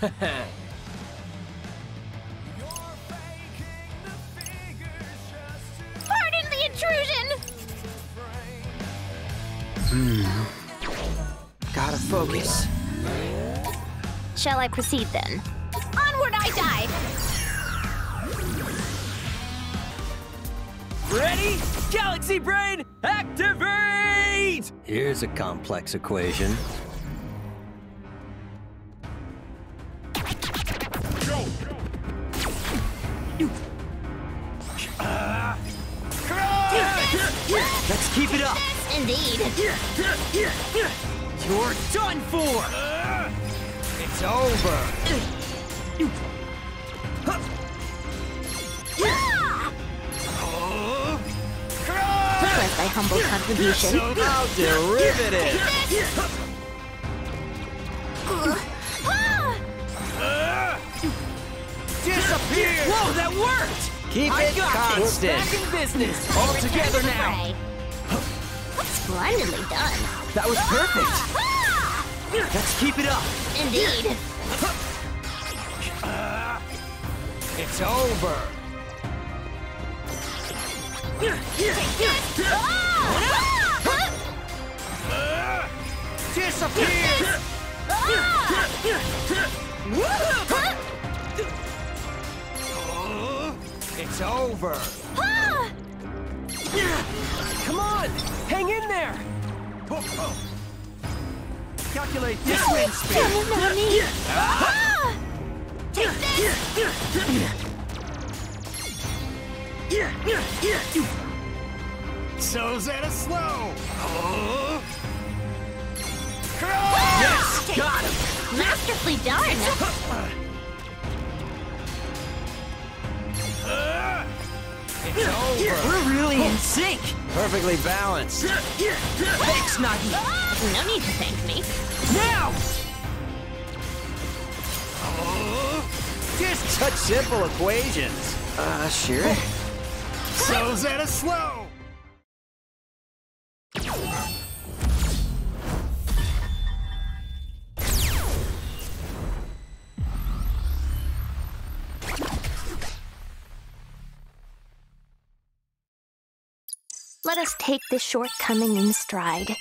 Pardon the intrusion! Hmm. Gotta focus. Shall I proceed then? Onward I dive! Ready? Galaxy Brain, activate! Here's a complex equation. You're done for! It's over. Request thy humble contribution. How derivative! Disappear! Whoa, that worked! Keep I it got constant. Back in business. All together now. Splendidly done. That was perfect. Ah! Let's keep it up. Indeed. It's over. Ah! Disappear! Ah! It's over. Come on! Hang in there! Calculate this wind speed. Nani? Ah! Take this! So's at a slow. Yes! Got him! Masterfully done! We're really in sync. Perfectly balanced. Thanks, Nagi. No need to thank me. Now! Just such simple equations. Uh, sure. So's at a slow. Let us take this shortcoming in stride.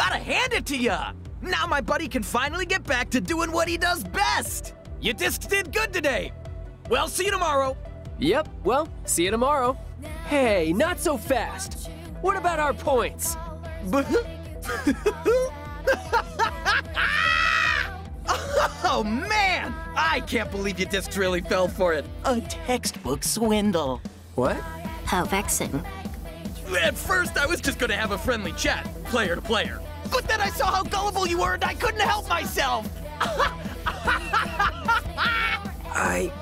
Gotta hand it to ya! Now my buddy can finally get back to doing what he does best! You discs did good today! Well, see you tomorrow! Yep, well, see you tomorrow. Hey, not so fast. What about our points? oh man! I can't believe you discs really fell for it! A textbook swindle. What? How vexing. At first, I was just gonna have a friendly chat, player to player. But then I saw how gullible you were and I couldn't help myself! I.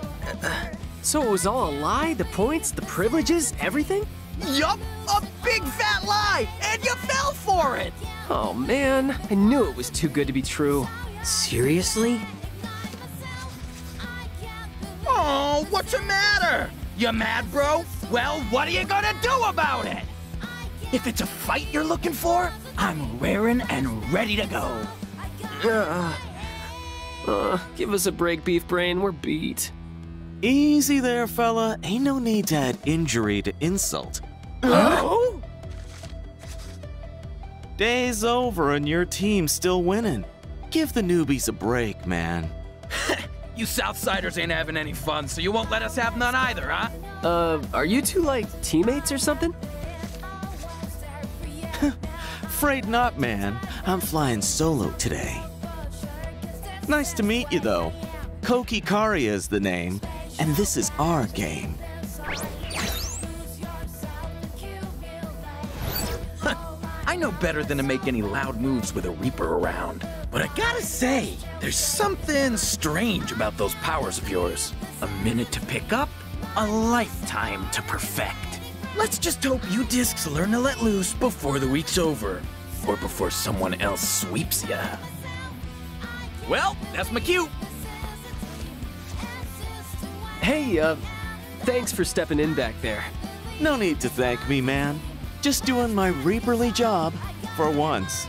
uh, so it was all a lie? The points, the privileges, everything? Yup! A big fat lie! And you fell for it! Oh man, I knew it was too good to be true. Seriously? Oh, what's the matter? You mad, bro? Well, what are you gonna do about it? If it's a fight you're looking for, I'm raring and ready to go. Uh, Uh, give us a break, Beef Brain. We're beat. Easy there, fella. Ain't no need to add injury to insult. Oh? Day's over and your team's still winning. Give the newbies a break, man. You Southsiders ain't having any fun, so you won't let us have none either, huh? Uh, are you two like teammates or something? Afraid not, man. I'm flying solo today. Nice to meet you, though. Koki Kariya is the name, and this is our game. I know better than to make any loud moves with a Reaper around. But I gotta say, there's something strange about those powers of yours. A minute to pick up, a lifetime to perfect. Let's just hope you discs learn to let loose before the week's over. Or before someone else sweeps ya. Well, that's my cue. Hey, uh, thanks for stepping in back there. No need to thank me, man. Just doing my Reaperly job for once.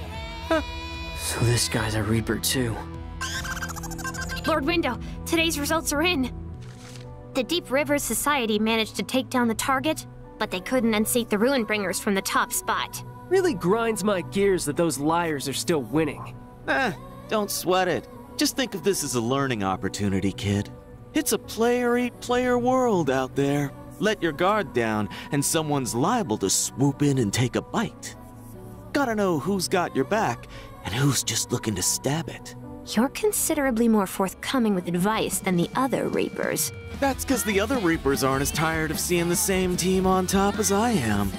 So this guy's a Reaper too. Lord Window, today's results are in. The Deep River Society managed to take down the target, but they couldn't unseat the Ruin Bringers from the top spot. Really grinds my gears that those liars are still winning. Eh, don't sweat it. Just think of this as a learning opportunity, kid. It's a player eat player world out there. Let your guard down, and someone's liable to swoop in and take a bite. Gotta know who's got your back and who's just looking to stab it. You're considerably more forthcoming with advice than the other Reapers. That's because the other Reapers aren't as tired of seeing the same team on top as I am.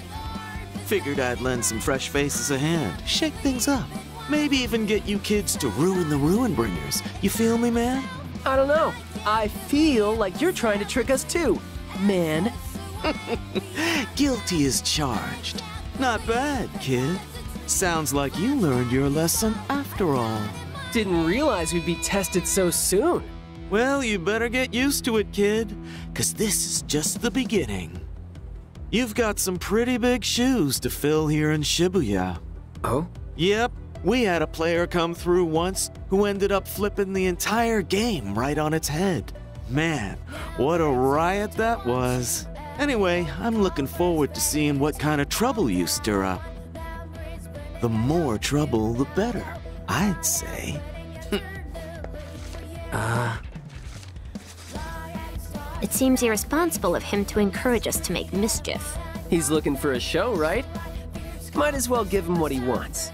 Figured I'd lend some fresh faces a hand, shake things up. Maybe even get you kids to ruin the Ruin Bringers. You feel me, man? I don't know. I feel like you're trying to trick us too, man. Guilty as charged. Not bad, kid. Sounds like you learned your lesson after all. Didn't realize we'd be tested so soon. Well, you better get used to it, kid, because this is just the beginning. You've got some pretty big shoes to fill here in Shibuya. Oh? Yep, we had a player come through once who ended up flipping the entire game right on its head. Man, what a riot that was. Anyway, I'm looking forward to seeing what kind of trouble you stir up. The more trouble, the better, I'd say. Uh. It seems irresponsible of him to encourage us to make mischief. He's looking for a show, right? Might as well give him what he wants.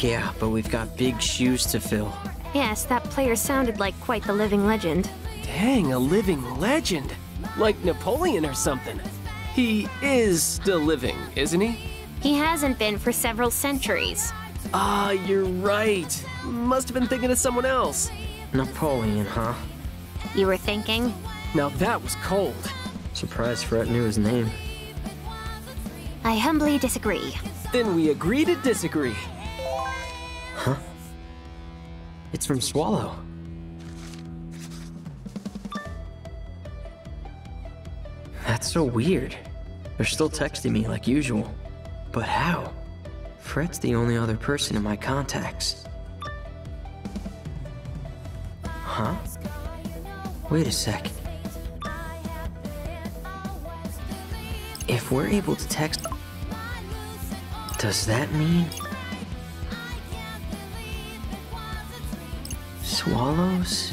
Yeah, but we've got big shoes to fill. Yes, that player sounded like quite the living legend. Dang, a living legend. Like Napoleon or something. He is still living, isn't he? He hasn't been for several centuries. Ah, you're right. Must have been thinking of someone else. Napoleon, huh? You were thinking? Now that was cold. Surprised Fret knew his name. I humbly disagree. Then we agree to disagree. Huh? It's from Swallow. That's so weird. They're still texting me like usual. But how? Fret's the only other person in my contacts. Huh? Wait a sec. If we're able to text... Does that mean... Swallows?